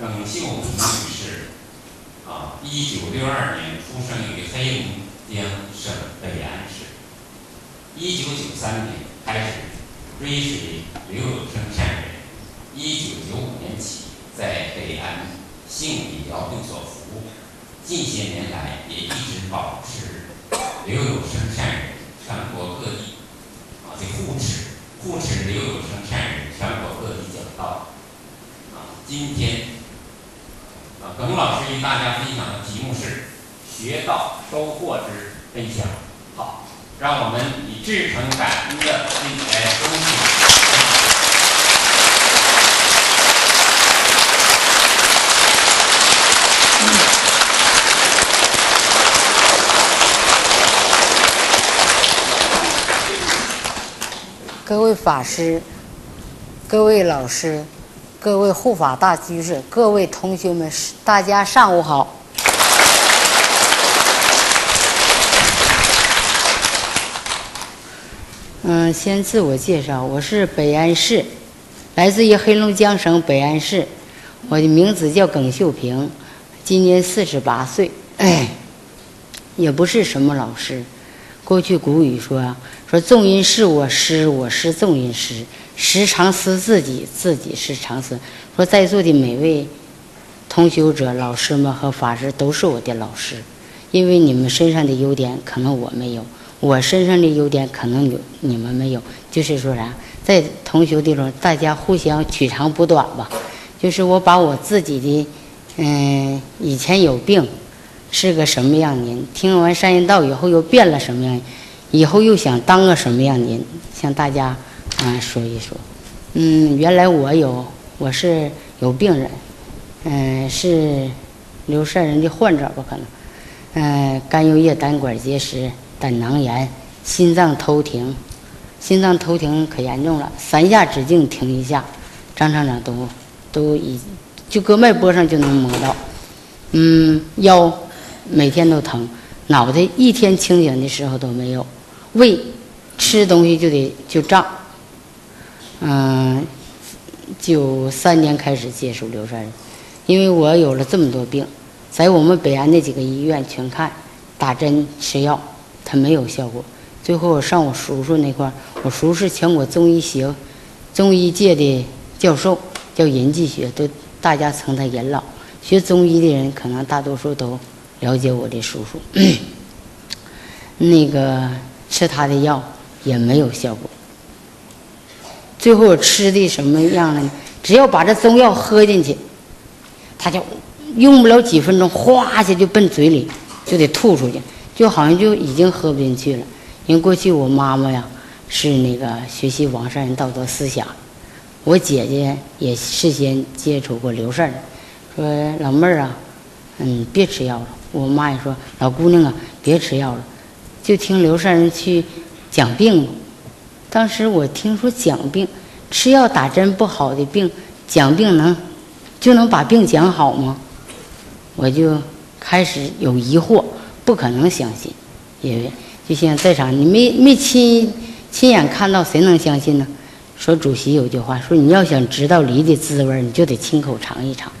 耿秀平女士，啊，一九六二年出生于黑龙江省北安市。一九九三年开始追随刘有生善人，一九九五年起在北安杏里窑会所服务，近些年来也一直保持刘有生善人全国各地啊的护持，护持刘有生善人全国各地讲道。啊，今天耿老师与大家分享的题目是“学到收获之分享”。好，让我们以至诚感恩的心来恭喜。各位法师、各位老师、各位护法大居士、各位同学们，大家上午好。嗯，先自我介绍，我是北安市，来自于黑龙江省北安市，我的名字叫耿秀平，今年四十八岁，哎，也不是什么老师。过去古语说，说众人是我师，我师众人师，时常思自己，自己师常思。说在座的每位同修者、老师们和法师都是我的老师，因为你们身上的优点可能我没有，我身上的优点可能有你们没有。就是说啥，在同修的时候，大家互相取长补短吧。就是我把我自己的，嗯，以前有病。是个什么样人？听完善人道以后又变了什么样？以后又想当个什么样人？向大家啊说一说。嗯，原来我有我是有病人，嗯，是刘善人的患者吧？可能，嗯，肝右叶胆管结石、胆囊炎、心脏偷停，心脏偷停可严重了，三下直径停一下，张厂长都都已就搁脉搏上就能摸到。嗯，腰。每天都疼，脑袋一天清醒的时候都没有，胃吃东西就得就胀。嗯，九三年开始接触刘善人，因为我有了这么多病，在我们北安那几个医院全看，打针吃药，他没有效果。最后我上我叔叔那块儿，我叔是全国中医协中医界的教授，叫任继学，都大家称他任老。学中医的人可能大多数都。了解我的叔叔，那个吃他的药也没有效果。最后吃的什么样呢？只要把这中药喝进去，他就用不了几分钟，哗一下就奔嘴里，就得吐出去，就好像就已经喝不进去了。因为过去我妈妈呀是那个学习王善人道德思想，我姐姐也事先接触过刘善人，说老妹儿啊，嗯，别吃药了。我妈也说：“老姑娘啊，别吃药了，就听刘善人去讲病。”当时我听说讲病，吃药打针不好的病，讲病能就能把病讲好吗？我就开始有疑惑，不可能相信，因为就像在场你没没亲亲眼看到，谁能相信呢？说主席有句话说：“你要想知道梨的滋味，你就得亲口尝一尝。”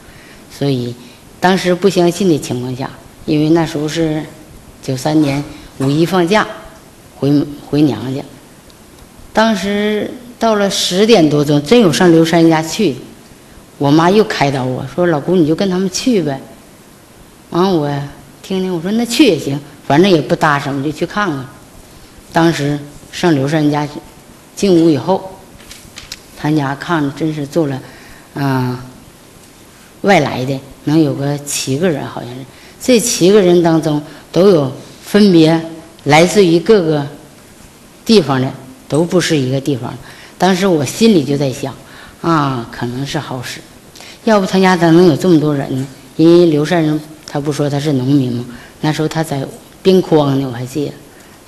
所以当时不相信的情况下。因为那时候是九三年五一放假，回回娘家。当时到了十点多钟，真有上刘山家去。我妈又开导我说：“老姑，你就跟他们去呗。”完，我听听，我说：“那去也行，反正也不搭什么，就去看看。”当时上刘山家去，进屋以后，他家炕真是坐了，啊，外来的能有个七个人，好像是。这七个人当中都有分别来自于各个地方的，都不是一个地方。当时我心里就在想，啊，可能是好使。要不他家咋能有这么多人呢？因为刘善人他不说他是农民吗？那时候他在边框呢，我还记得。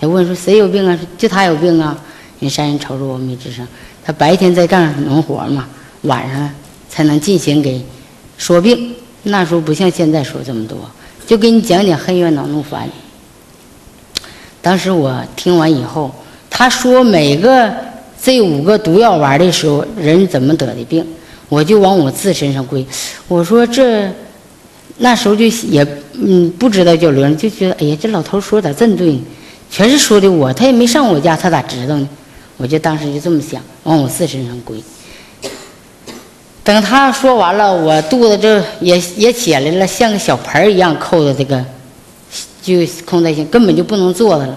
他问说谁有病啊？就他有病啊。人善人瞅着我没吱声。他白天在干农活嘛，晚上才能进行给说病。那时候不像现在说这么多。就给你讲讲恨怨恼怒烦。当时我听完以后，他说每个这五个毒药丸的时候，人怎么得的病，我就往我自身上归。我说这那时候就也嗯不知道叫轮，就觉得哎呀，这老头说咋真对呢？全是说的我，他也没上我家，他咋知道呢？我就当时就这么想，往我自身上归。等他说完了，我肚子这也也起来了，像个小盆儿一样扣的这个，就空在心，根本就不能坐的了。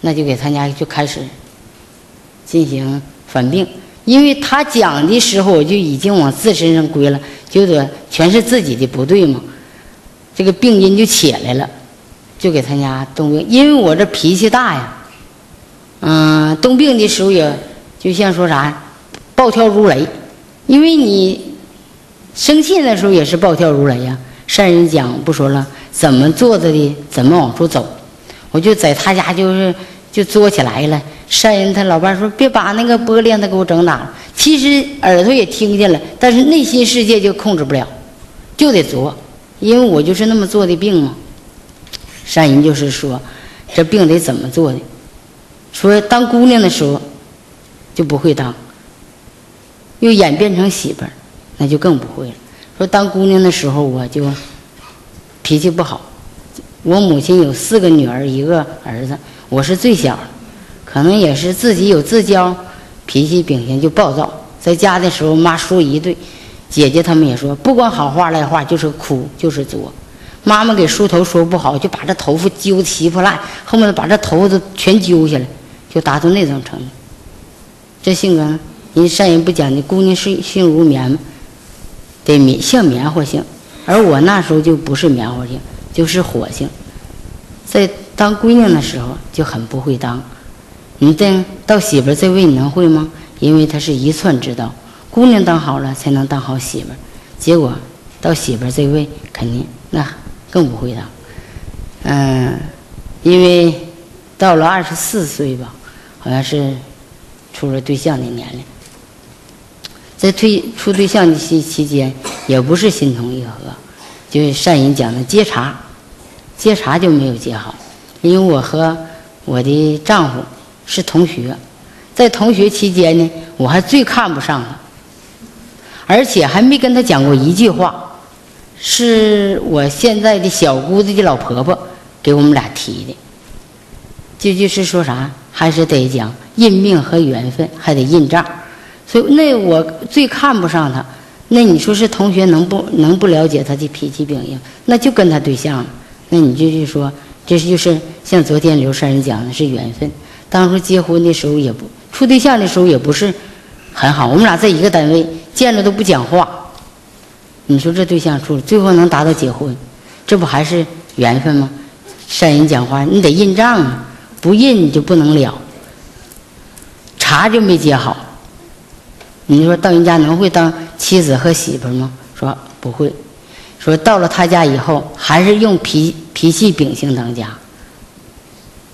那就给他家就开始进行反病，因为他讲的时候，我就已经往自身上归了，觉得全是自己的不对嘛，这个病因就起来了，就给他家动病。因为我这脾气大呀，嗯，动病的时候也就像说啥，暴跳如雷，因为你生气的时候也是暴跳如雷呀。善人讲不说了，怎么坐着的，怎么往出走。我就在他家，就是就坐起来了。善人他老伴说：“别把那个玻璃他给我整打了。”其实耳朵也听见了，但是内心世界就控制不了，就得作，因为我就是那么做的病嘛。善人就是说，这病得怎么做的？说当姑娘的时候就不会当，又演变成媳妇儿，那就更不会了。说当姑娘的时候我就脾气不好。我母亲有四个女儿，一个儿子，我是最小，可能也是自己有自骄，脾气秉性就暴躁。在家的时候，妈说一对，姐姐他们也说，不管好话赖话，就是哭就是作。妈妈给梳头说不好，就把这头发揪稀破烂，恨不得把这头发都全揪下来，就达到那种程度。这性格，人善人不讲的，姑娘是性如棉嘛，得棉像棉花性，而我那时候就不是棉花性。就是火性，在当闺女的时候就很不会当，你等到媳妇儿这位你能会吗？因为他是一寸之道，姑娘当好了才能当好媳妇儿，结果到媳妇儿这位肯定那更不会当。嗯，因为到了二十四岁吧，好像是处了对象的年龄，在推处对象的期期间也不是心同意合，就是善人讲的接茬。接茬就没有接好，因为我和我的丈夫是同学，在同学期间呢，我还最看不上他，而且还没跟他讲过一句话，是我现在的小姑子的老婆婆给我们俩提的，这就是说啥，还是得讲认命和缘分，还得认账，所以那我最看不上他，那你说是同学能不能不了解他的脾气秉性，那就跟他对象了。那你就去说，这就是像昨天刘山人讲的是缘分。当初结婚的时候也不处对象的时候也不是很好，我们俩在一个单位见着都不讲话。你说这对象处最后能达到结婚，这不还是缘分吗？山人讲话你得印账啊，不印你就不能了。茬就没接好，你说到人家能会当妻子和媳妇吗？说不会。说到了他家以后，还是用脾脾气秉性当家。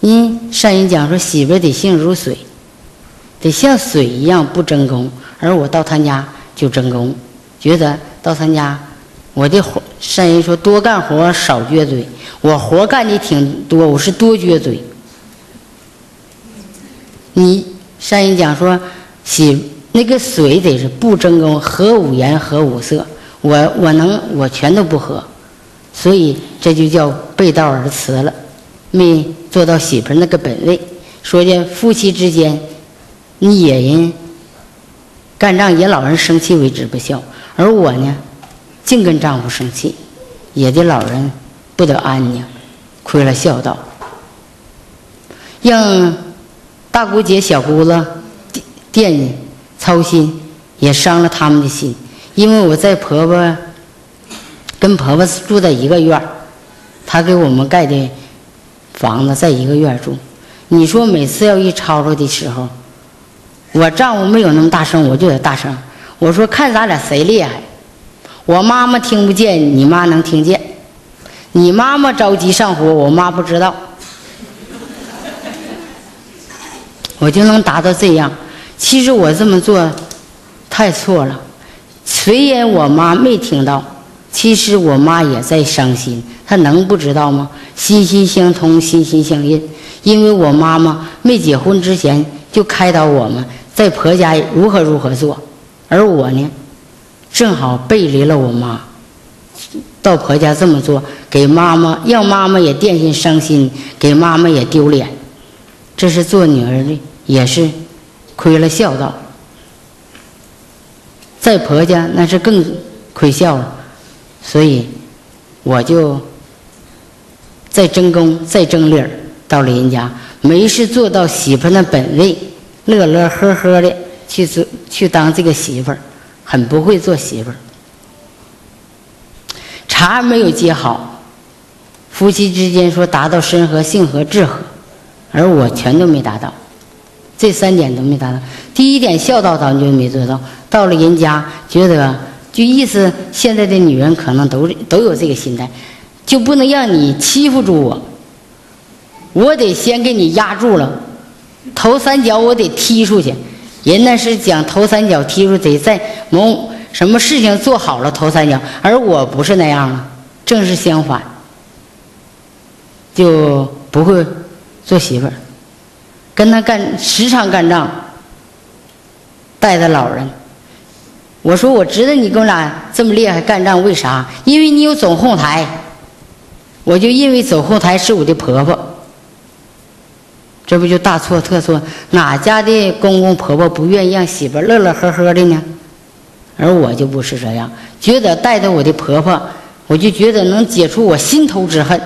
嗯，善人讲说媳妇得性如水，得像水一样不争功。而我到他家就争功，觉得到他家，我的活善人说多干活少撅嘴，我活干的挺多，我是多撅嘴。你善人讲说洗那个水得是不争功，和五颜和五色。我我能我全都不喝，所以这就叫背道而驰了，没做到媳妇那个本位。说见夫妻之间，你野人干仗也老人生气为之不孝，而我呢，净跟丈夫生气，也的老人不得安宁，亏了孝道，让大姑姐小姑子惦操心，也伤了他们的心。因为我在婆婆跟婆婆住在一个院儿，她给我们盖的房子在一个院住。你说每次要一吵吵的时候，我丈夫没有那么大声，我就得大声。我说看咱俩谁厉害。我妈妈听不见，你妈能听见。你妈妈着急上火，我妈不知道。我就能达到这样。其实我这么做太错了。虽然我妈没听到，其实我妈也在伤心。她能不知道吗？心心相通，心心相印。因为我妈妈没结婚之前就开导我们在婆家如何如何做，而我呢，正好背离了我妈，到婆家这么做，给妈妈让妈妈也惦记伤心，给妈妈也丢脸。这是做女儿的，也是亏了孝道。在婆家那是更亏孝了，所以我就再争功，再争理儿，到了人家没事做到媳妇那本位，乐乐呵呵的去做去当这个媳妇儿，很不会做媳妇儿。茬没有结好，夫妻之间说达到身和、性和、智和，而我全都没达到，这三点都没达到。第一点孝道咱就没做到，到了人家觉得就意思现在的女人可能都都有这个心态，就不能让你欺负住我，我得先给你压住了，头三脚我得踢出去。人那是讲头三脚踢出，得在某什么事情做好了头三脚，而我不是那样的，正是相反，就不会做媳妇儿，跟他干时常干仗，带着老人。我说我知道你跟我俩这么厉害干仗，为啥？因为你有走后台，我就因为走后台是我的婆婆。这不就大错特错？哪家的公公婆婆不愿意让媳妇乐乐呵呵的呢？而我就不是这样，觉得带着我的婆婆，我就觉得能解除我心头之恨。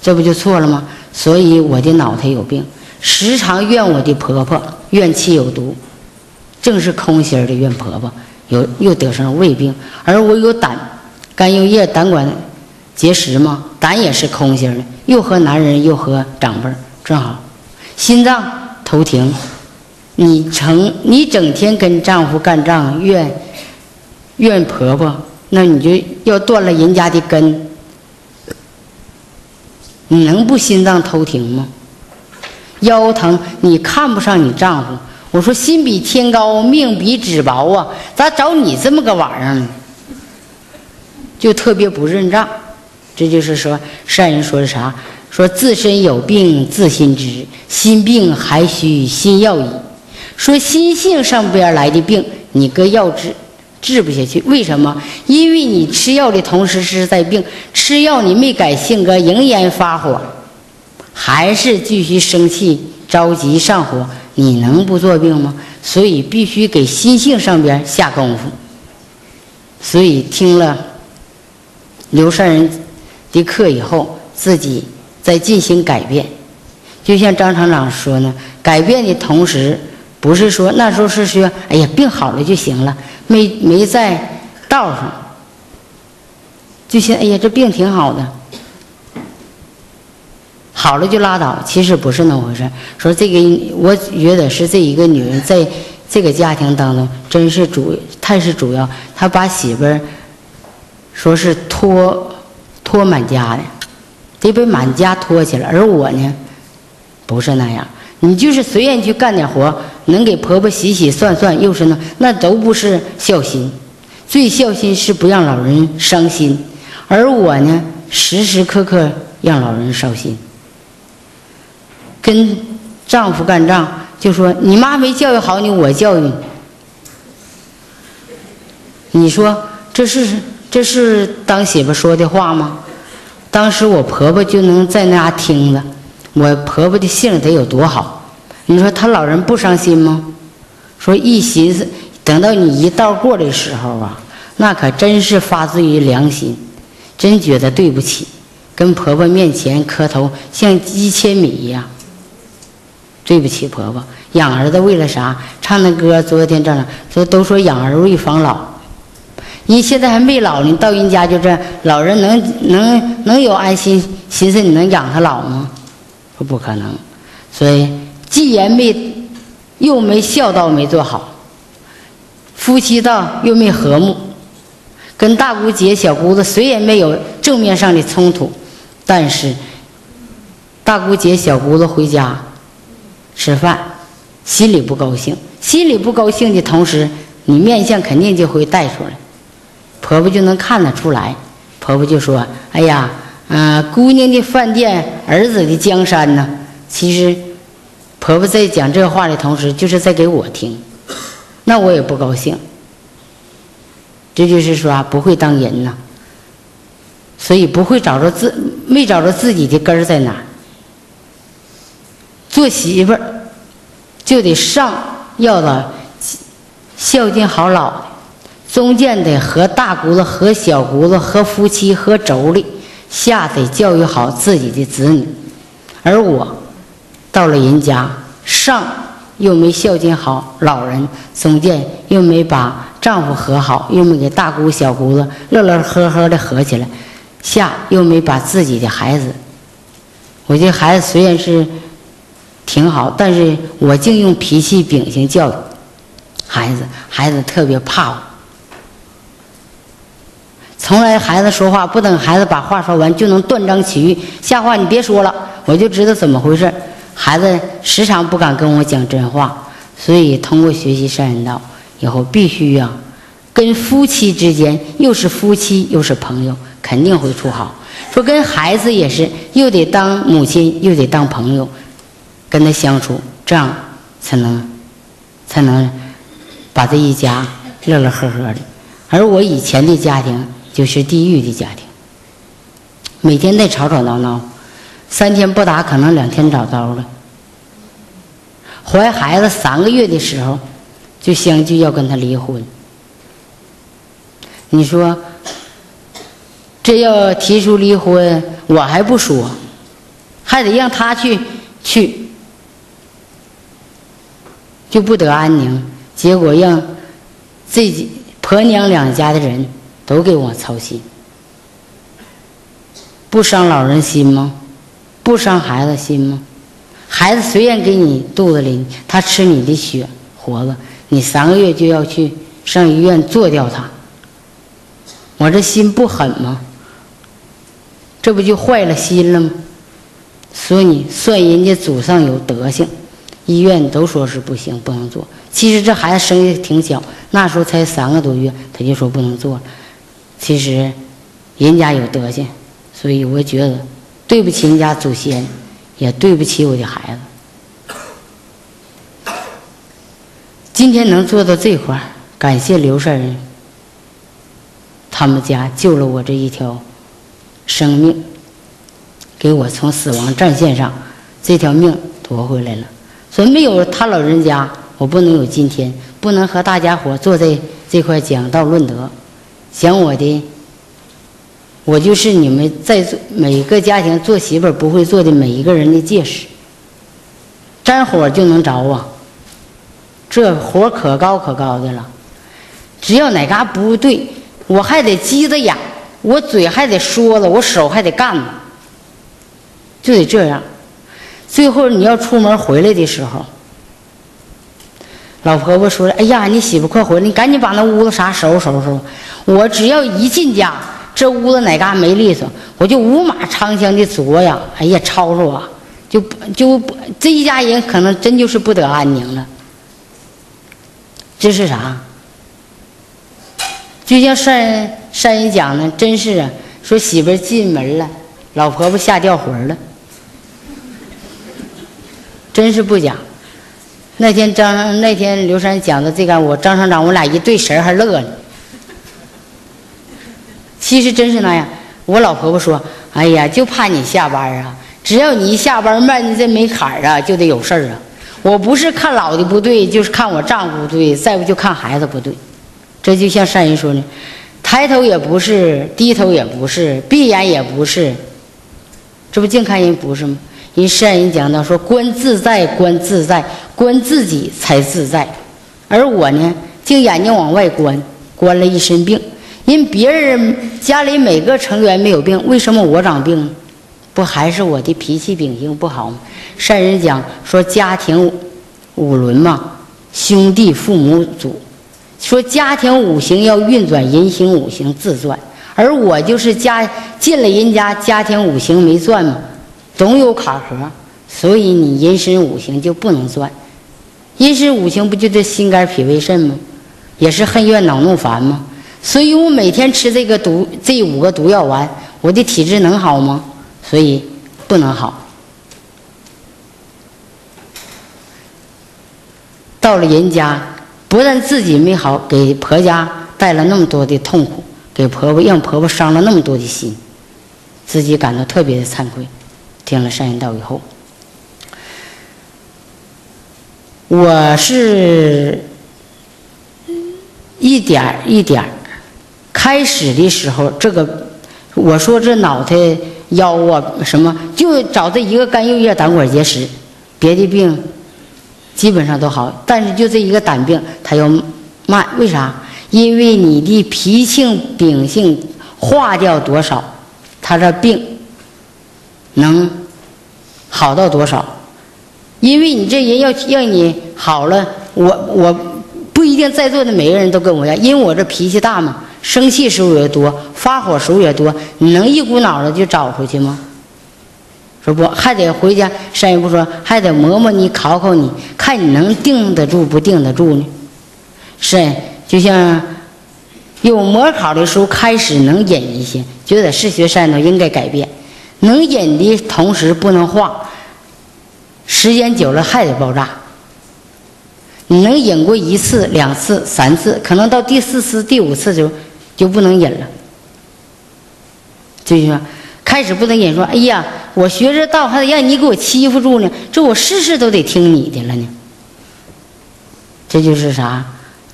这不就错了吗？所以我的脑袋有病，时常怨我的婆婆，怨气有毒，正是空心儿的怨婆婆，有又得上胃病。而我有胆，肝硬液胆管结石嘛，胆也是空心儿的。又和男人又和长辈儿正好，心脏头停，你成你整天跟丈夫干仗怨怨婆婆，那你就要断了人家的根，你能不心脏偷停吗？腰疼你看不上你丈夫，我说心比天高命比纸薄啊，咋找你这么个玩意儿呢？就特别不认账。这就是说，善人说的啥？说自身有病自心知，心病还需心药医。说心性上边来的病，你搁药治治不下去。为什么？因为你吃药的同时是在病，吃药你没改性格，仍然发火，还是继续生气、着急上火，你能不做病吗？所以必须给心性上边下功夫。所以听了刘善人。的课以后，自己在进行改变，就像张厂长说呢，改变的同时，不是说那时候是说，哎呀，病好了就行了，没没在道上，就寻哎呀，这病挺好的，好了就拉倒。其实不是那么回事。说这个，我觉得是这一个女人在这个家庭当中，真是主，太是主要，她把媳妇儿说是拖。拖满家的，得被满家拖起来。而我呢，不是那样。你就是随便去干点活，能给婆婆洗洗涮涮，又是那，那都不是孝心。最孝心是不让老人伤心。而我呢，时时刻刻让老人伤心。跟丈夫干仗，就说你妈没教育好你，我教育你。你说这是？这是当媳妇说的话吗？当时我婆婆就能在那听着，我婆婆的性得有多好？你说她老人不伤心吗？说一寻思，等到你一道过的时候啊，那可真是发自于良心，真觉得对不起，跟婆婆面前磕头像一千米一样。对不起婆婆，养儿子为了啥？唱那歌，昨天这样说，都说养儿为防老。你现在还没老呢，到人家就这老人能能能有安心寻思你能养他老吗？说不可能，所以既然没又没孝道没做好，夫妻道又没和睦，跟大姑姐小姑子虽然没有正面上的冲突，但是大姑姐小姑子回家吃饭，心里不高兴，心里不高兴的同时，你面相肯定就会带出来。婆婆就能看得出来，婆婆就说：“哎呀，嗯，姑娘的饭店，儿子的江山呢？”其实，婆婆在讲这话的同时，就是在给我听。那我也不高兴。这就是说啊，不会当人呐，所以不会找着自没找着自己的根儿在哪。做媳妇儿就得上要的孝敬好老的，中间得和大姑子和小姑子和夫妻和妯娌，下得教育好自己的子女。而我到了人家上又没孝敬好老人，中间又没把。丈夫和好，又没给大姑小姑子乐乐呵呵的和起来；下又没把自己的孩子，我这孩子虽然是挺好，但是我净用脾气秉性教育孩子，孩子特别怕我。从来孩子说话不等孩子把话说完就能断章取义，下话你别说了，我就知道怎么回事。孩子时常不敢跟我讲真话，所以通过学习善人道。以后必须呀，跟夫妻之间又是夫妻又是朋友，肯定会处好。说跟孩子也是，又得当母亲又得当朋友，跟他相处，这样才能才能把这一家乐乐呵呵的。而我以前的家庭就是地狱的家庭，每天在吵吵闹闹，三天不打可能两天找着了。怀孩子三个月的时候。就相继要跟他离婚，你说这要提出离婚，我还不说，还得让他去去，就不得安宁。结果让这婆娘两家的人都给我操心，不伤老人心吗？不伤孩子心吗？孩子虽然给你肚子里，他吃你的血活着。你三个月就要去上医院做掉他，我这心不狠吗？这不就坏了心了吗？所以算人家祖上有德行，医院都说是不行，不能做。其实这孩子生的挺小，那时候才三个多月，他就说不能做了。其实人家有德行，所以我觉得对不起人家祖先，也对不起我的孩子。今天能做到这块，感谢刘善人，他们家救了我这一条生命，给我从死亡战线上这条命夺回来了。说没有他老人家，我不能有今天，不能和大家伙坐在这块讲道论德，想我的。我就是你们在座每个家庭做媳妇不会做的每一个人的戒使，沾火就能着啊。这火可高可高的了，只要哪嘎不对，我还得急着眼，我嘴还得说着，我手还得干呢，就得这样。最后你要出门回来的时候，老婆婆说：“哎呀，你媳妇快回来，你赶紧把那屋子啥收拾收拾。”我只要一进家，这屋子哪嘎没利索，我就五马长枪的啄呀，哎呀，吵吵啊，就就这一家人可能真就是不得安宁了。这是啥？就像善人善人讲的，真是啊！说媳妇进门了，老婆婆吓掉魂了。真是不假。那天张那天刘山讲的这个，我张厂长我俩一对神还乐呢。其实真是那样。我老婆婆说：“哎呀，就怕你下班啊！只要你一下班迈这没坎儿啊，就得有事儿啊。”我不是看老的不对，就是看我丈夫不对，再不就看孩子不对。这就像善人说的，抬头也不是，低头也不是，闭眼也不是，这不净看人不是吗？人善人讲到说，观自在，观自在，观自己才自在。而我呢，净眼睛往外观，观了一身病。人别人家里每个成员没有病，为什么我长病？不还是我的脾气秉性不好吗？善人讲说家庭五伦嘛，兄弟、父母、祖，说家庭五行要运转，人行五行自转。而我就是家进了人家，家庭五行没转嘛，总有卡壳，所以你人身五行就不能转。人身五行不就这心肝脾胃肾吗？也是恨怨恼怒烦吗？所以我每天吃这个毒这五个毒药丸，我的体质能好吗？所以不能好。到了人家，不但自己没好，给婆家带了那么多的痛苦，给婆婆让婆婆伤了那么多的心，自己感到特别的惭愧。听了善言道以后，我是一点一点开始的时候，这个我说这脑袋腰啊什么，就找这一个肝右叶胆管结石，别的病基本上都好，但是就这一个胆病，它要慢，为啥？因为你的脾性秉性化掉多少，它这病能好到多少？因为你这人要让你好了，我我不一定在座的每个人都跟我一样，因为我这脾气大嘛，生气时候也多，发火时候也多，你能一股脑的就找回去吗？说不，还得回家。山人不说，还得磨磨你，考考你，看你能定得住不定得住呢？是，就像有模考的时候，开始能忍一些，觉得是学善道应该改变，能忍的同时不能化，时间久了还得爆炸。你能忍过一次、两次、三次，可能到第四次、第五次就就不能忍了。就是说，开始不能忍，说哎呀，我学这道还得让你给我欺负住呢，这我事事都得听你的了呢。这就是啥？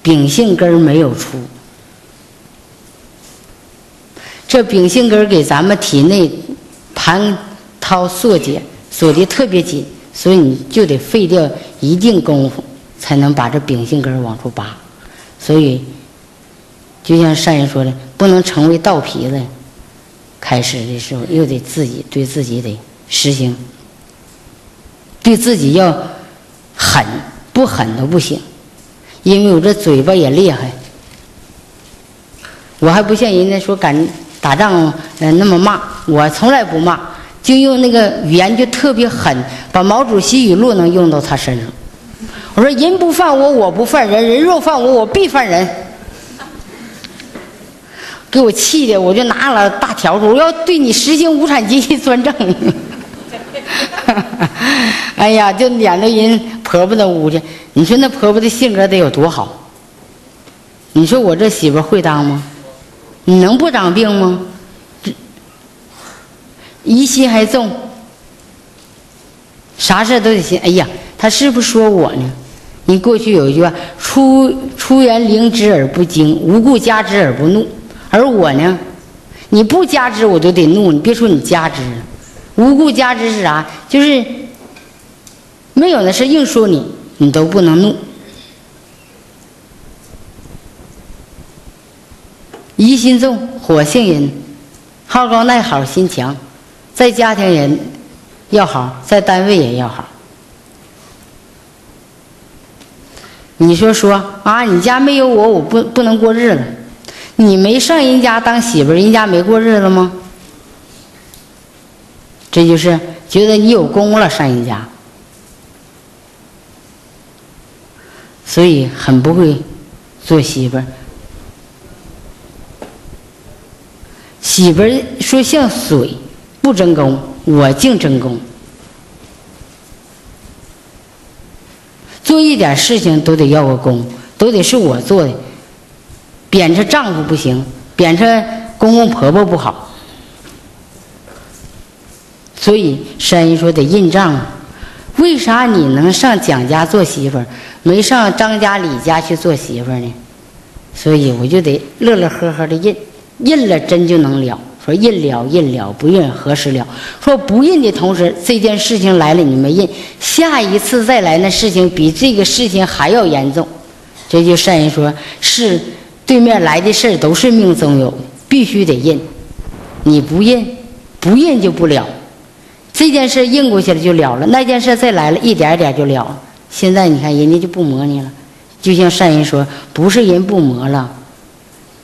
秉性根没有出，这秉性根给咱们体内盘掏缩解锁的特别紧，所以你就得费掉一定功夫，才能把这秉性根往出拔。所以，就像善人说的，不能成为倒皮子。开始的时候，又得自己对自己得实行，对自己要狠，不狠都不行。因为我这嘴巴也厉害，我还不像人家说敢打仗，嗯，那么骂，我从来不骂，就用那个语言就特别狠，把毛主席语录能用到他身上。我说人不犯我，我不犯人；人若犯我，我必犯人。给我气的，我就拿了大笤帚，我要对你实行无产阶级专政。哎呀，就撵到人婆婆那屋去。你说那婆婆的性格得有多好？你说我这媳妇会当吗？你能不长病吗？疑心还重，啥事都得寻。哎呀，他是不是说我呢？你过去有一句话：“出出言灵之而不惊，无故加之而不怒。”而我呢，你不加之我都得怒。你别说你加之，无故加之是啥？就是没有那事硬说你。你都不能怒，疑心重，火性人，好高耐好，心强，在家庭人要好，在单位也要好。你说说啊，你家没有我，我不不能过日子。你没上人家当媳妇，人家没过日子吗？这就是觉得你有功了，上人家。所以很不会做媳妇儿。媳妇儿说像水，不争功，我净争功。做一点事情都得要个功，都得是我做的。贬斥丈夫不行，贬斥公公婆婆不好。所以山人说得认账。为啥你能上蒋家做媳妇儿？没上张家、李家去做媳妇儿呢，所以我就得乐乐呵呵的认，认了真就能了。说认了，认了，不认何时了？说不认的同时，这件事情来了你没认，下一次再来那事情比这个事情还要严重。这就善人说，是对面来的事都是命中有，必须得认。你不认，不认就不了。这件事认过去了就了了，那件事再来了一点点就了。现在你看，人家就不磨你了，就像善人说，不是人不磨了。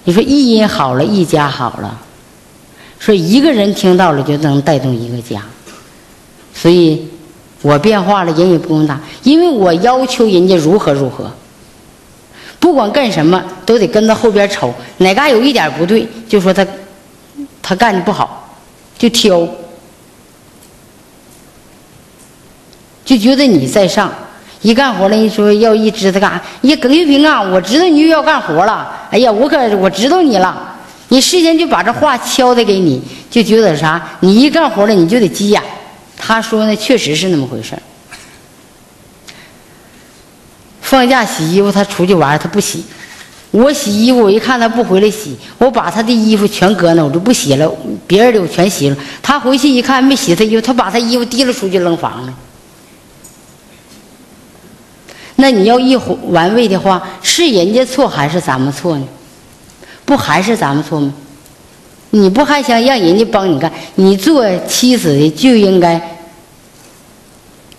你说一音好了，一家好了。说一个人听到了，就能带动一个家。所以，我变化了，人也不用打，因为我要求人家如何如何。不管干什么，都得跟着后边瞅，哪嘎有一点不对，就说他，他干的不好，就挑，就觉得你在上。一干活了，你说要一支他干啥？呀，耿玉平啊，我知道你又要干活了。哎呀，我可我知道你了。你事先就把这话敲的给你，就觉得啥？你一干活了，你就得急眼。他说呢，确实是那么回事放假洗衣服，他出去玩，他不洗。我洗衣服，我一看他不回来洗，我把他的衣服全搁那，我就不洗了。别人的我全洗了。他回去一看没洗他衣服，他把他衣服提了出去扔房了。那你要一完味的话，是人家错还是咱们错呢？不还是咱们错吗？你不还想让人家帮你干？你做妻子的就应该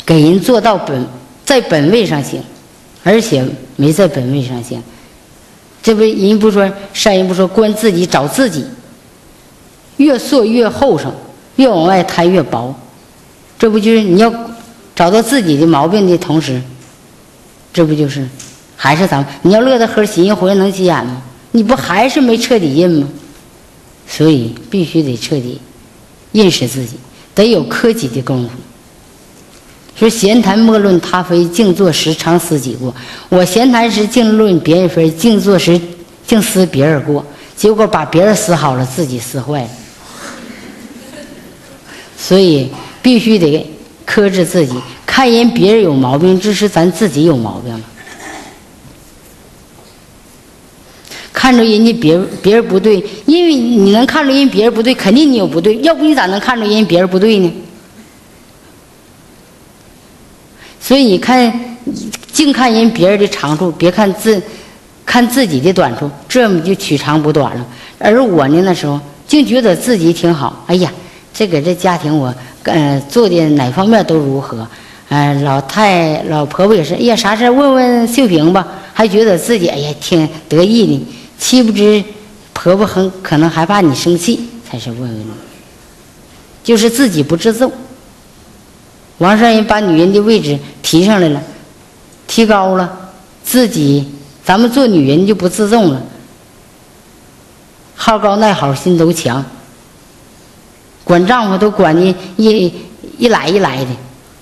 给人做到本在本位上行，而且没在本位上行。这不人不说善人不说关自己找自己，越缩越厚实，越往外摊越薄。这不就是你要找到自己的毛病的同时。这不就是，还是咱们？你要乐得呵，心一回能急眼吗？你不还是没彻底认吗？所以必须得彻底认识自己，得有克己的功夫。说闲谈莫论他非，静坐时常思己过。我闲谈时净论别人非，静坐时净思别人过，结果把别人思好了，自己思坏了。所以必须得克制自己。看人别人有毛病，这是咱自己有毛病了。看着人家别别人不对，因为你能看着人别人不对，肯定你有不对，要不你咋能看着人别人不对呢？所以你看，净看人别人的长处，别看自看自己的短处，这么就取长补短了。而我呢，那时候净觉得自己挺好。哎呀，这个这家庭我呃做的哪方面都如何。嗯，老太老婆婆也是，哎呀，啥事问问秀萍吧，还觉得自己哎呀挺得意呢。岂不知婆婆很可能还怕你生气，才是问问你。就是自己不自重。王上人把女人的位置提上来了，提高了，自己咱们做女人就不自重了。好高耐好，心都强。管丈夫都管的一一来一来的。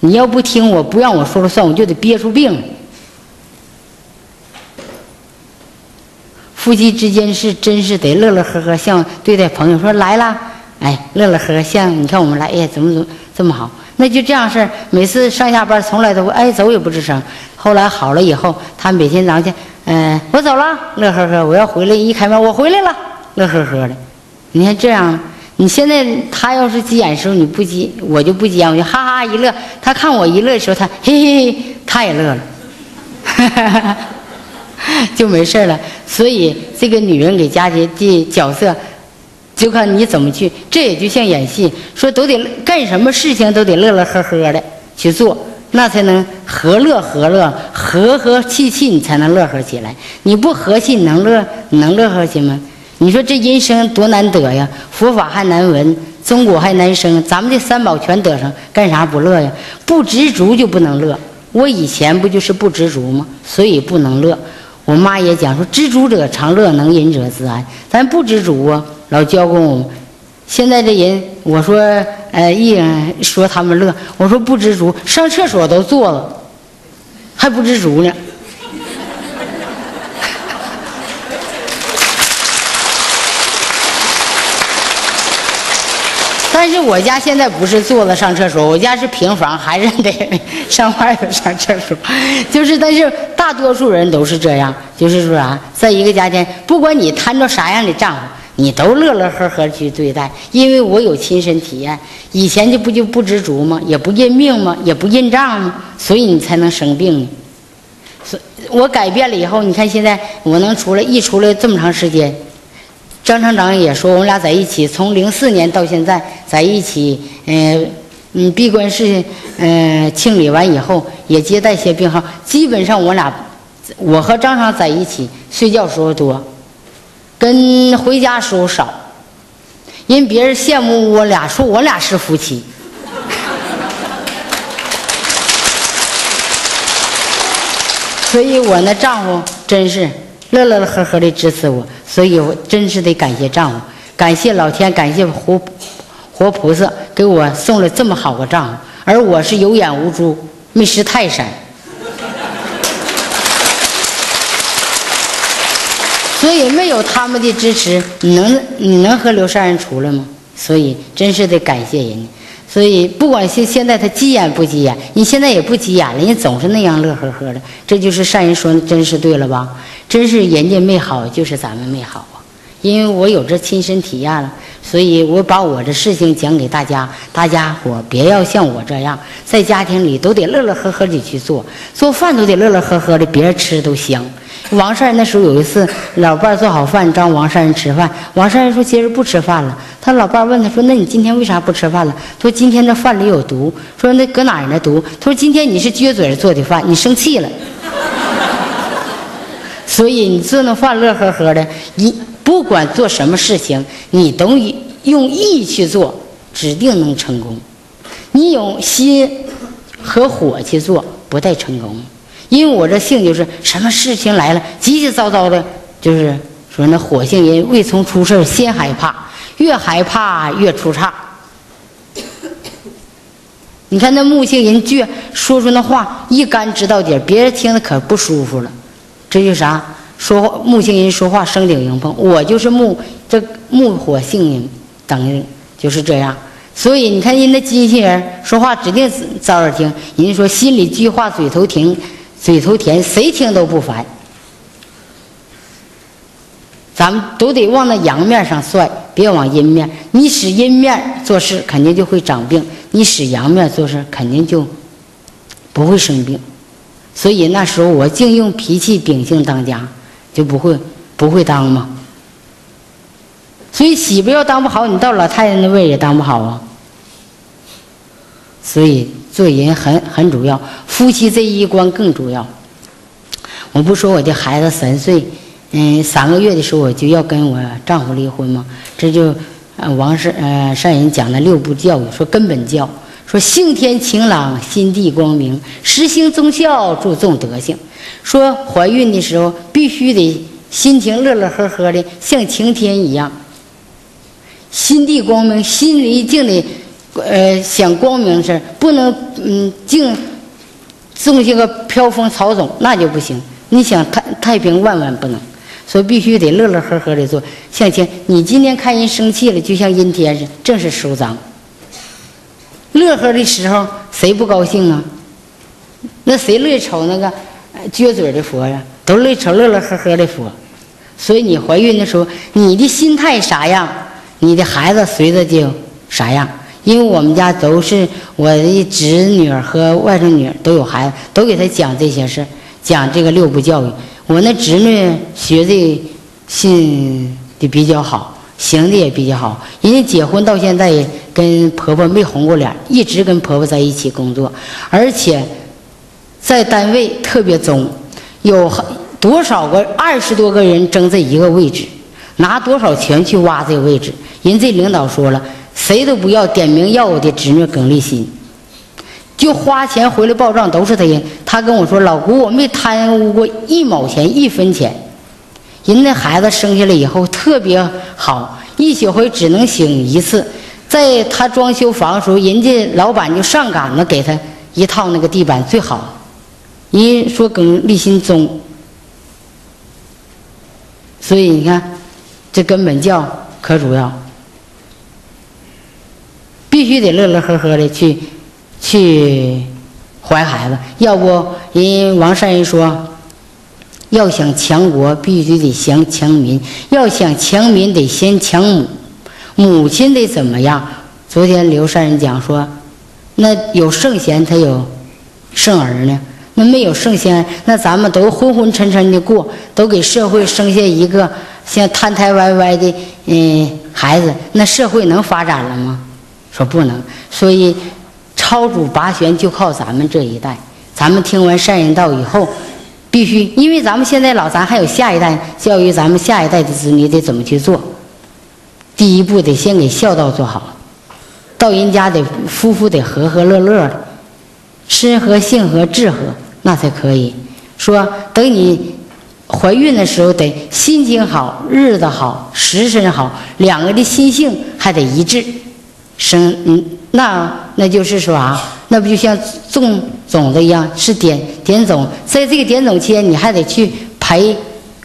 你要不听我，不让我说了算，我就得憋出病来。夫妻之间是真是得乐乐呵呵，像对待朋友说来了，哎，乐乐呵呵，像你看我们来，哎，怎么怎么这么好？那就这样式儿，每次上下班从来都哎走也不吱声。后来好了以后，他每天早上去，嗯，我走了，乐呵呵，我要回来一开门，我回来了，乐呵呵的。你看这样。你现在他要是急眼的时候你不急，我就不急眼，我就哈哈一乐。他看我一乐的时候，他嘿嘿嘿，他也乐了，哈哈哈，就没事了。所以这个女人给家庭的角色，就看你怎么去。这也就像演戏，说都得干什么事情都得乐乐呵呵的去做，那才能和乐和乐，和和气气，你才能乐呵起来。你不和气，你能乐能乐呵起吗？你说这人生多难得呀！佛法还难闻，中国还难生，咱们这三宝全得上，干啥不乐呀？不知足就不能乐。我以前不就是不知足吗？所以不能乐。我妈也讲说，知足者常乐，能忍者自安。咱不知足啊，老教过我们。现在这人，我说，呃，一说他们乐，我说不知足，上厕所都坐了，还不知足呢。但我家现在不是坐着上厕所，我家是平房，还是得上外头上厕所。就是，但是大多数人都是这样，就是说啊，在一个家庭，不管你摊着啥样的丈夫，你都乐乐呵呵去对待。因为我有亲身体验，以前就不就不知足吗？也不认命吗？也不认账吗？所以你才能生病呢。所我改变了以后，你看现在我能出来，一出来这么长时间。张厂长也说，我们俩在一起，从零四年到现在在一起，嗯嗯，闭关室嗯清理完以后，也接待些病号。基本上我俩，我和张厂在一起睡觉时候多，跟回家时候少。人别人羡慕我俩，说我俩是夫妻。所以我那丈夫真是乐乐呵呵的支持我。所以我真是得感谢丈夫，感谢老天，感谢活活菩萨给我送了这么好个丈夫，而我是有眼无珠，没识泰山。所以没有他们的支持，你能你能和刘善人出来吗？所以真是得感谢人家。所以不管现现在他急眼不急眼，你现在也不急眼了，人总是那样乐呵呵的，这就是善人说的，真是对了吧？真是人家没好，就是咱们没好啊。因为我有这亲身体验了，所以我把我的事情讲给大家，大家伙别要像我这样，在家庭里都得乐乐呵呵的去做，做饭都得乐乐呵呵的，别人吃都香。王善人那时候有一次，老伴做好饭，张王善人吃饭。王善人说：“今儿不吃饭了。”他老伴问他说：“那你今天为啥不吃饭了？”他说：“今天这饭里有毒。”说：“那搁哪儿呢？毒？”他说：“今天你是撅嘴做的饭，你生气了。”所以你做那饭乐呵呵的，你不管做什么事情，你都用意去做，指定能成功。你用心和火去做，不带成功。因为我这性就是什么事情来了，急急躁躁的，就是说那火性人未从出事先害怕，越害怕越出岔。你看那木性人倔，说出那话一干知道底儿，别人听着可不舒服了。这就啥？说话木性人说话声顶硬碰，我就是木这木火性人，等于就是这样。所以你看人那金星人说话指定招人听，人家说心里句话嘴头停。嘴头甜，谁听都不烦。咱们都得往那阳面上算，别往阴面。你使阴面做事，肯定就会长病；你使阳面做事，肯定就不会生病。所以那时候我净用脾气秉性当家，就不会不会当嘛。所以媳妇要当不好，你到老太太那位也当不好啊。所以。做人很很主要，夫妻这一关更主要。我不说我的孩子三岁，嗯，三个月的时候我就要跟我丈夫离婚吗？这就，呃，王善呃善人讲的六部教育，说根本教，说性天晴朗，心地光明，实行忠孝，注重德行。说怀孕的时候必须得心情乐乐呵呵的，像晴天一样，心地光明，心里净的。呃，想光明事不能嗯，净种些个飘风草种，那就不行。你想太太平，万万不能，所以必须得乐乐呵呵的做。向前，你今天看人生气了，就像阴天似的，正是收脏。乐呵的时候，谁不高兴啊？那谁乐意瞅那个撅嘴的佛呀？都乐意瞅乐乐呵呵的佛。所以你怀孕的时候，你的心态啥样，你的孩子随着就啥样。因为我们家都是我的侄女儿和外甥女儿都有孩子，都给他讲这些事讲这个六部教育。我那侄女学的信的比较好，行的也比较好。人家结婚到现在也跟婆婆没红过脸，一直跟婆婆在一起工作，而且在单位特别忠，有多少个二十多个人争这一个位置，拿多少钱去挖这个位置？人这领导说了。谁都不要点名要我的侄女耿丽欣，就花钱回来报账都是他人。他跟我说：“老姑，我没贪污过一毛钱一分钱。”人那孩子生下来以后特别好，一宿回只能醒一次。在他装修房的时候，人家老板就上赶子给他一套那个地板最好。人说耿丽欣中，所以你看，这根本叫可主要。必须得乐乐呵呵的去，去怀孩子，要不人王善人说，要想强国，必须得先强民；要想强民，得先强母。母亲得怎么样？昨天刘善人讲说，那有圣贤才有圣儿呢，那没有圣贤，那咱们都昏昏沉沉的过，都给社会生下一个像瘫瘫歪歪的嗯孩子，那社会能发展了吗？说不能，所以超主拔旋就靠咱们这一代。咱们听完善人道以后，必须，因为咱们现在老，咱还有下一代教育咱们下一代的子女得怎么去做。第一步得先给孝道做好，到人家得夫妇得和和乐乐的，身和性和志和，那才可以说。等你怀孕的时候，得心情好，日子好，时辰好，两个的心性还得一致。生嗯，那那就是说啊，那不就像种种子一样，是点点种，在这个点种期间，你还得去培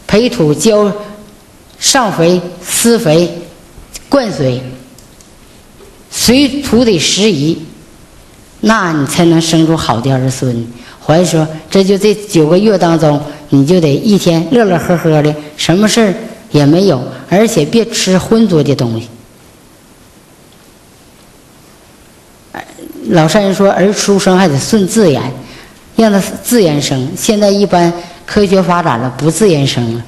培土、浇上肥、施肥、灌水，水土得适宜，那你才能生出好的儿孙。怀说，这就这九个月当中，你就得一天乐乐呵呵的，什么事儿也没有，而且别吃浑浊的东西。老善人说，儿出生还得顺自然，让他自然生。现在一般科学发展了，不自然生了，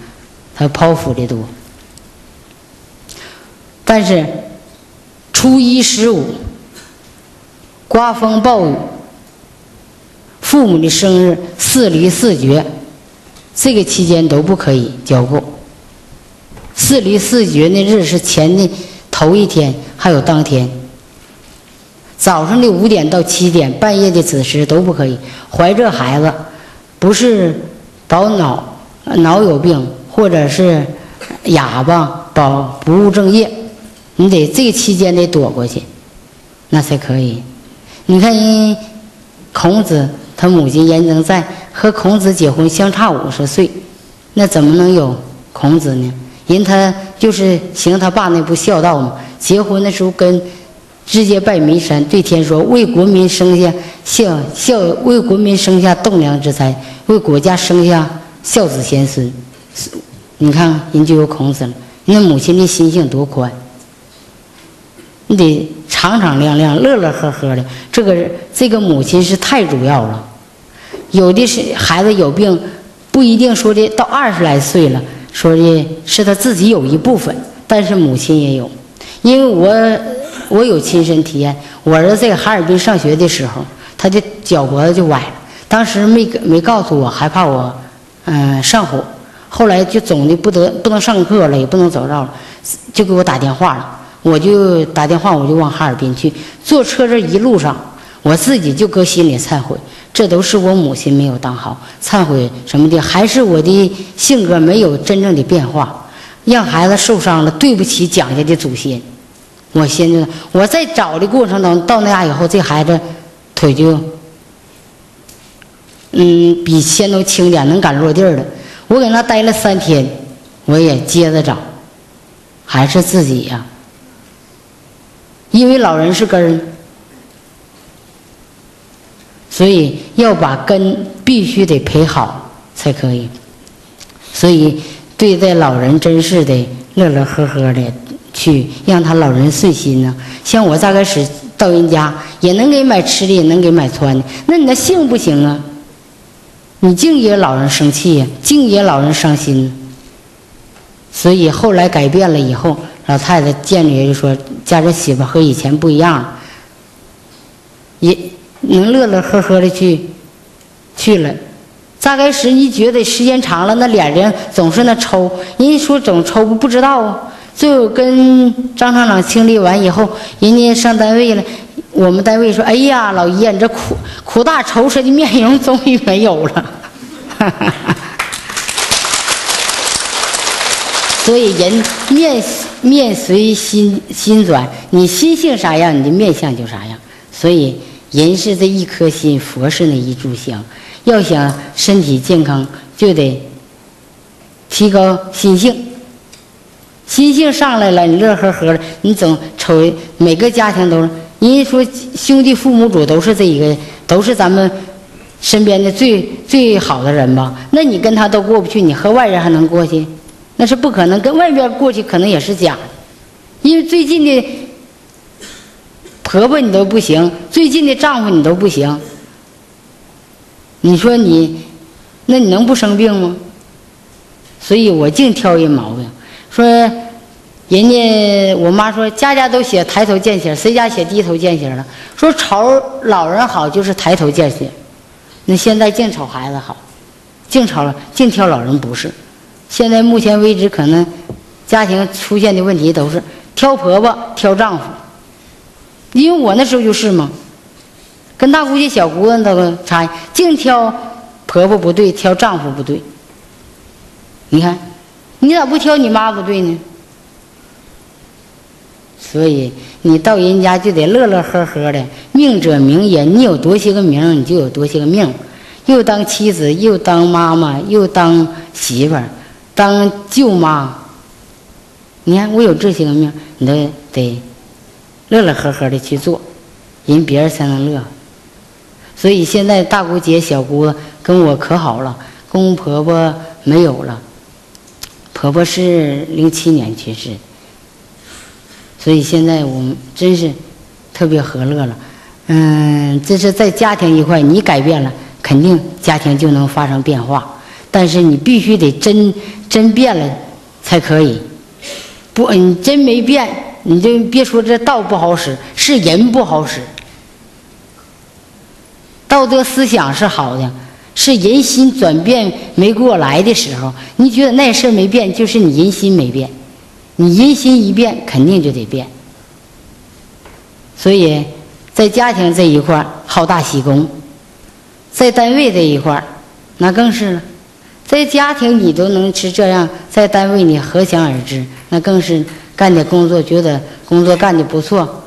他剖腹的多。但是初一十五，刮风暴雨，父母的生日，四离四绝，这个期间都不可以交过。四离四绝那日是前的头一天，还有当天。早上的五点到七点，半夜的子时都不可以。怀这孩子，不是保脑脑有病，或者是哑巴，保不务正业，你得这期间得躲过去，那才可以。你看人孔子他母亲颜征在和孔子结婚相差五十岁，那怎么能有孔子呢？人他就是行他爸那不孝道嘛。结婚的时候跟。直接拜弥山，对天说：“为国民生下孝孝，为国民生下栋梁之才，为国家生下孝子贤孙。”你看，人就有孔子了。那母亲的心性多宽，你得敞敞亮亮、乐乐呵呵的。这个这个母亲是太主要了。有的是孩子有病，不一定说的到二十来岁了，说的是他自己有一部分，但是母亲也有，因为我。我有亲身体验，我儿子在哈尔滨上学的时候，他的脚脖子就崴了。当时没没告诉我，害怕我，嗯，上火。后来就总的不得不能上课了，也不能走道了，就给我打电话了。我就打电话，我就往哈尔滨去。坐车这一路上，我自己就搁心里忏悔，这都是我母亲没有当好，忏悔什么的，还是我的性格没有真正的变化，让孩子受伤了，对不起蒋家的祖先。我现在我在找的过程中，到那家以后，这孩子腿就嗯比先都轻点，能敢落地了。我搁那待了三天，我也接着找，还是自己呀。因为老人是根儿，所以要把根必须得培好才可以。所以对待老人真是得乐乐呵呵的。去让他老人顺心呢。像我刚开始到人家，也能给买吃的，也能给买穿的。那你那性不行啊？你净惹老人生气呀，净惹老人伤心。所以后来改变了以后，老太太见着就说：“家这媳妇和以前不一样了，也能乐乐呵呵的去去了。”大概是你觉得时间长了，那脸上总是那抽，人家说总抽不知道啊。最后跟张厂长清理完以后，人家上单位了。我们单位说：“哎呀，老爷，你这苦苦大仇深的面容终于没有了。”所以人面面随心心转，你心性啥样，你的面相就啥样。所以人是这一颗心，佛是那一炷香。要想身体健康，就得提高心性。心性上来了，你乐呵呵的，你总瞅每个家庭都是，人家说兄弟父母主都是这一个，都是咱们身边的最最好的人吧？那你跟他都过不去，你和外人还能过去？那是不可能，跟外边过去可能也是假的，因为最近的婆婆你都不行，最近的丈夫你都不行，你说你，那你能不生病吗？所以我净挑人毛病。说，人家我妈说，家家都写抬头见喜，谁家写低头见喜了？说瞅老人好就是抬头见喜，那现在净瞅孩子好，净瞅了，净挑老人不是。现在目前为止，可能家庭出现的问题都是挑婆婆、挑丈夫，因为我那时候就是嘛，跟大姑姐、小姑子都差，净挑婆婆不对，挑丈夫不对。你看。你咋不挑你妈不对呢？所以你到人家就得乐乐呵呵的，命者名言，你有多些个名，你就有多些个命。又当妻子，又当妈妈，又当媳妇儿，当舅妈，你看我有这些个命，你都得乐乐呵呵的去做，人别人才能乐。所以现在大姑姐、小姑跟我可好了，公公婆婆没有了，婆婆是零七年去世，所以现在我们真是特别和乐了。嗯，这是在家庭一块，你改变了，肯定家庭就能发生变化。但是你必须得真真变了才可以。不，你真没变，你就别说这道不好使，是人不好使。道德思想是好的，是人心转变没过来的时候。你觉得那事儿没变，就是你人心没变。你人心一变，肯定就得变。所以在家庭这一块儿好大喜功，在单位这一块儿那更是了。在家庭你都能是这样，在单位你可想而知，那更是干的工作觉得工作干的不错。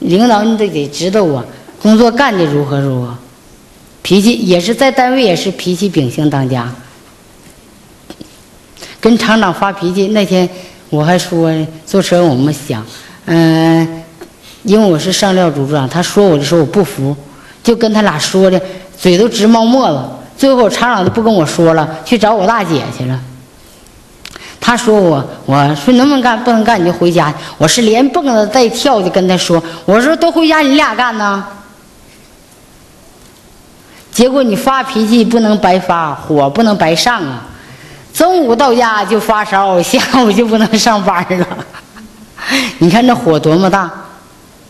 领导你得得知道我工作干的如何如何，脾气也是在单位也是脾气秉性当家。跟厂长发脾气那天我还说坐车我们想，嗯，因为我是上料组长，他说我的时候我不服，就跟他俩说的嘴都直冒沫子。最后厂长都不跟我说了，去找我大姐去了。他说我，我说能不能干，不能干你就回家。我是连蹦子带跳的跟他说，我说都回家，你俩干呢。结果你发脾气不能白发，火不能白上啊。中午到家就发烧，下午就不能上班了。你看这火多么大！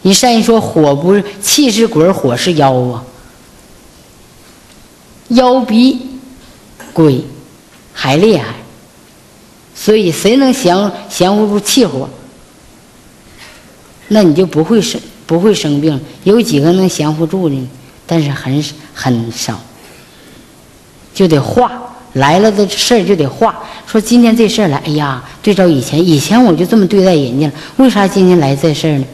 你善人说火不是气是鬼，火是妖啊。妖比鬼还厉害，所以谁能降降不住气火，那你就不会生不会生病。有几个能降服住的？但是很很少，就得化来了的事儿就得化。说今天这事儿来，哎呀，对照以前，以前我就这么对待人家了，为啥今天来这事儿呢？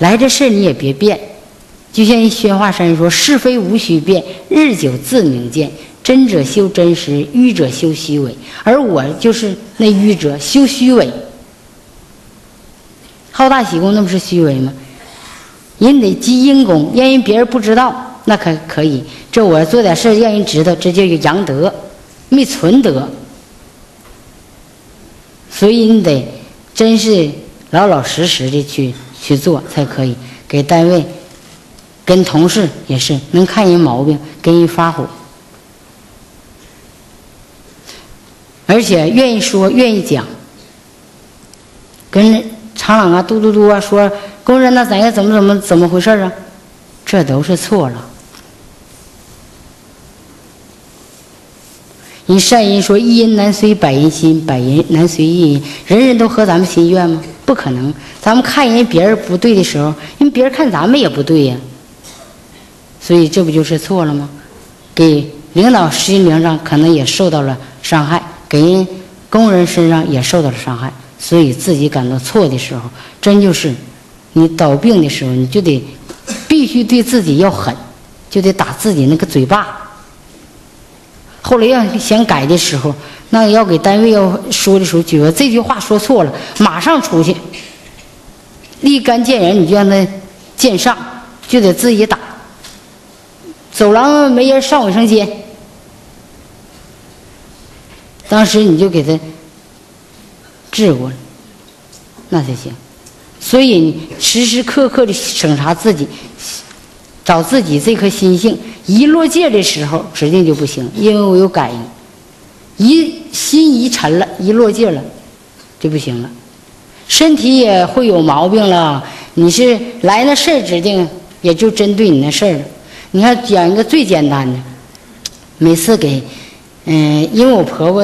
来这事儿你也别变。就像一宣化山说：“是非无需辩，日久自明见。真者修真实，愚者修虚伪。而我就是那愚者，修虚伪。好大喜功，那不是虚伪吗？人得积阴功，让人别人不知道，那可可以。这我做点事让人知道，这叫阳德，没存德。所以你得真是老老实实的去去做才可以，给单位。”跟同事也是能看人毛病，跟人发火，而且愿意说，愿意讲。跟厂长啊、嘟嘟嘟啊说，工人那咱该怎么怎么怎么回事啊？这都是错了。人善人说，一人难随百人心，百人难随一人。人人都合咱们心愿吗？不可能。咱们看人别人不对的时候，人别人看咱们也不对呀。所以这不就是错了吗？给领导心灵上可能也受到了伤害，给人工人身上也受到了伤害。所以自己感到错的时候，真就是你倒病的时候，你就得必须对自己要狠，就得打自己那个嘴巴。后来要想改的时候，那要给单位要说的时候，觉得这句话说错了，马上出去，立竿见影，你就让他见上，就得自己打。走廊没人上卫生间，当时你就给他治过了，那才行。所以时时刻刻的审查自己，找自己这颗心性。一落界的时候，指定就不行，因为我有感应。一心一沉了，一落界了，就不行了。身体也会有毛病了。你是来那事儿，指定也就针对你那事儿了。你看，讲一个最简单的，每次给，嗯，因为我婆婆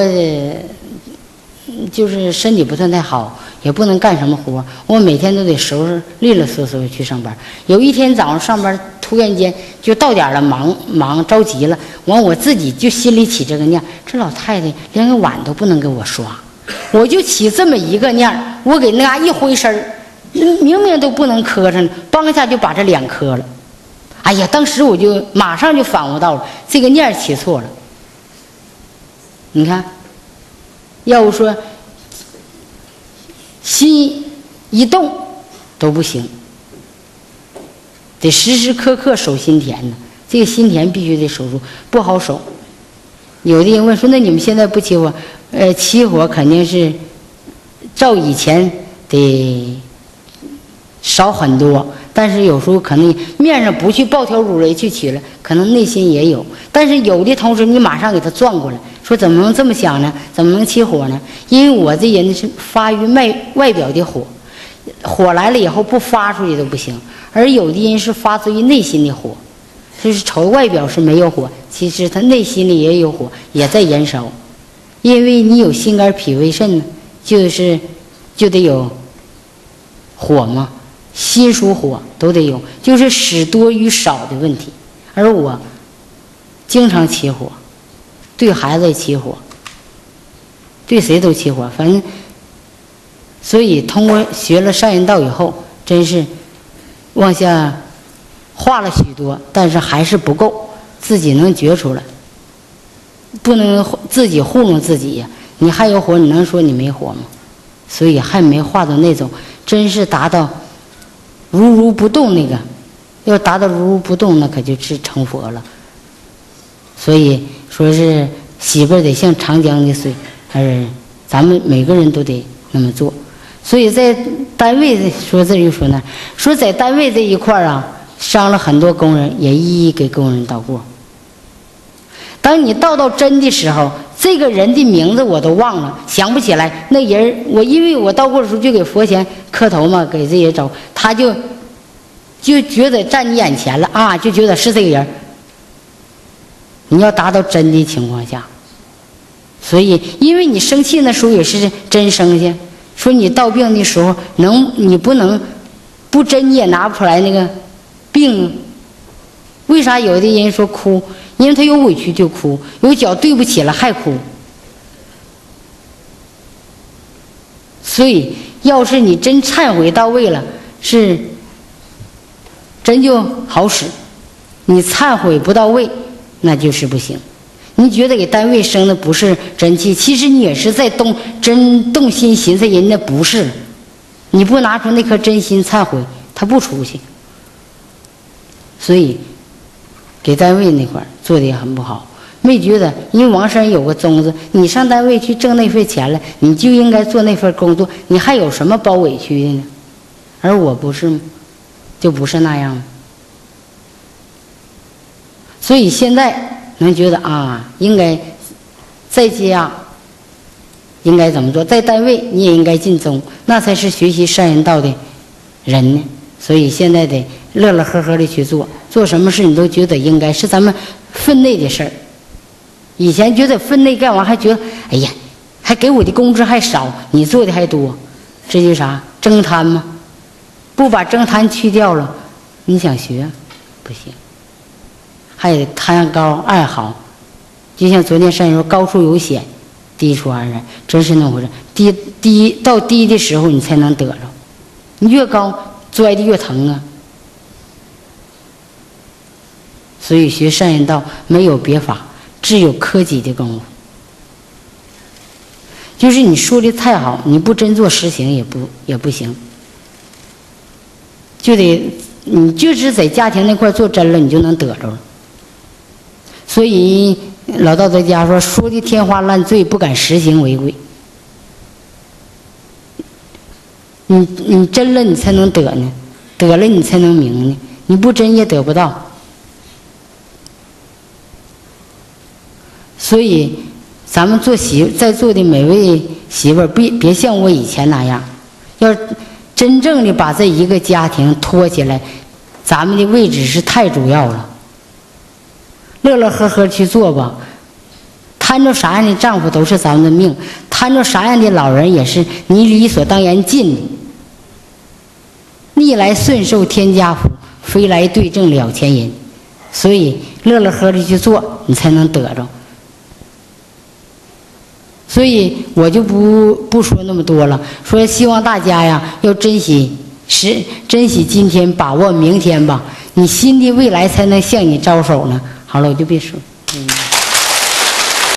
就是身体不算太好，也不能干什么活，我每天都得收拾利利索索去上班。有一天早上上班，突然间就到点了，忙忙着急了，完我自己就心里起这个念：这老太太连个碗都不能给我刷，我就起这么一个念，我给那嘎一回身儿，明明都不能磕碜，梆一下就把这脸磕了。哎呀，当时我就马上就反悟到了，这个念起错了。你看，要不说心一动都不行，得时时刻刻守心田呢。这个心田必须得守住，不好守。有的人问说：“那你们现在不起火？呃，起火肯定是照以前得少很多，但是有时候可能面上不去暴跳如雷去取了，可能内心也有。但是有的同时，你马上给他转过来，说怎么能这么想呢？怎么能起火呢？因为我这人是发于外外表的火，火来了以后不发出去都不行；而有的人是发自于内心的火。”就是瞅外表是没有火，其实他内心里也有火，也在燃烧。因为你有心肝脾胃肾呢，就是就得有火嘛，心属火都得有，就是使多与少的问题。而我经常起火，对孩子也起火，对谁都起火，反正所以通过学了善人道以后，真是往下。化了许多，但是还是不够，自己能觉出来，不能自己糊弄自己呀。你还有火，你能说你没火吗？所以还没化到那种，真是达到如如不动那个。要达到如如不动，那可就是成佛了。所以说是媳妇得像长江的水，还是咱们每个人都得那么做。所以在单位说这又说呢，说在单位这一块儿啊。伤了很多工人，也一一给工人道过。当你道到真的时候，这个人的名字我都忘了，想不起来。那人我因为我到过的时候就给佛前磕头嘛，给这些找，他就就觉得站你眼前了啊，就觉得是这个人。你要达到真的情况下，所以因为你生气那时候也是真生气，说你到病的时候能你不能不真你也拿不出来那个。病，为啥有的人说哭？因为他有委屈就哭，有脚对不起了还哭。所以，要是你真忏悔到位了，是真就好使；你忏悔不到位，那就是不行。你觉得给单位生的不是真气，其实你也是在动真动心寻思人，那不是。你不拿出那颗真心忏悔，他不出去。所以，给单位那块做的也很不好，没觉得，因为王山有个宗旨，你上单位去挣那份钱了，你就应该做那份工作，你还有什么包委屈的呢？而我不是？就不是那样。所以现在能觉得啊，应该在家应该怎么做，在单位你也应该尽忠，那才是学习善人道的人呢。所以现在得。乐乐呵呵的去做，做什么事你都觉得应该是咱们分内的事儿。以前觉得分内干完还觉得，哎呀，还给我的工资还少，你做的还多，这就啥争贪吗？不把争贪去掉了，你想学不行，还得贪高爱好。就像昨天山人说，高处有险，低处安然，真是那么回事。低低到低的时候，你才能得着，你越高摔的越疼啊。所以学善人道没有别法，只有科己的功夫。就是你说的太好，你不真做实行也不也不行。就得你就是在家庭那块做真了，你就能得着了。所以老道在家说说的天花乱坠，不敢实行为贵。你你真了，你才能得呢；得了，你才能明呢。你不真也得不到。所以，咱们做媳在座的每位媳妇儿，别别像我以前那样，要真正的把这一个家庭托起来，咱们的位置是太主要了。乐乐呵呵去做吧，摊着啥样的丈夫都是咱们的命，摊着啥样的老人也是你理所当然尽的。逆来顺受天家福，飞来对症了前人。所以乐乐呵的去做，你才能得着。所以我就不不说那么多了，说希望大家呀要珍惜是，珍惜今天，把握明天吧，你新的未来才能向你招手呢。好了，我就别说。